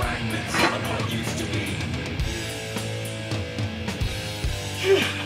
fragments of what used to be.